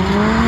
Mm-hmm.